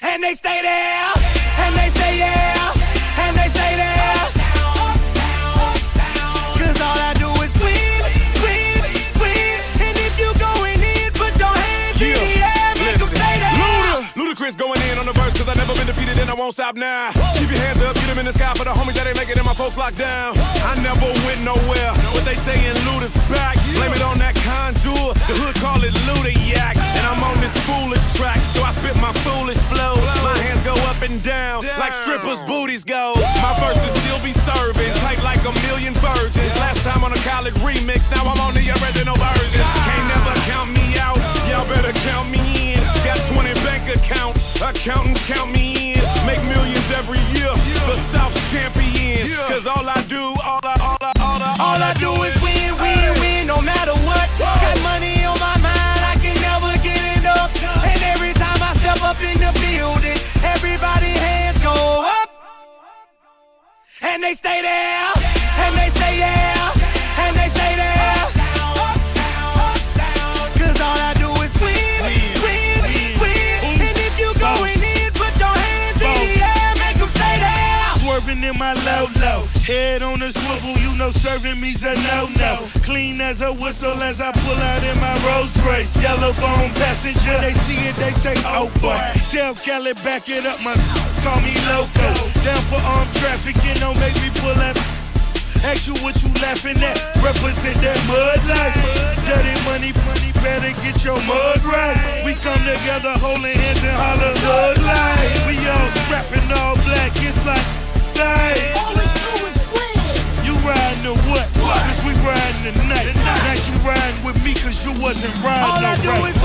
they stay there, and they say yeah, and they stay there. Cause all I do is win, win, win. And if you going in, put your hands in the air, make 'em stay there. Luda, Ludacris going in on the verse, cause I never been defeated and I won't stop now. Keep your hands up, get them in the sky for the homies that ain't making it, and my folks locked down. I never went nowhere, but and down, like strippers' booties go. My verses still be serving, tight like a million virgins. Last time on a college remix, now I'm on the original version. Ah. Can't never count me out, y'all better count me in. Got 20 bank accounts, accountants count me in. Make millions every year, the South's champion. Cause all I do, all I, all I, all I, All I do is win, win, win, no matter what. Got money on my mind, I can never get enough. And every time I step up in the they stay there, in my low low, head on the swivel, you know serving me's a no no. Clean as a whistle as I pull out in my Rolls Royce. Yellow bone passenger, they see it, they say, oh boy. Tell Kelly back it up, my call me loco. Down for armed trafficking, oh, don't make me pull that. Ask you what you laughing at. Represent that mud life. Dirty money, money, better get your mud right. We come together holding hands and holler hood life. We all strapping all black, it's like wasn't riding All I do right is win, route. win,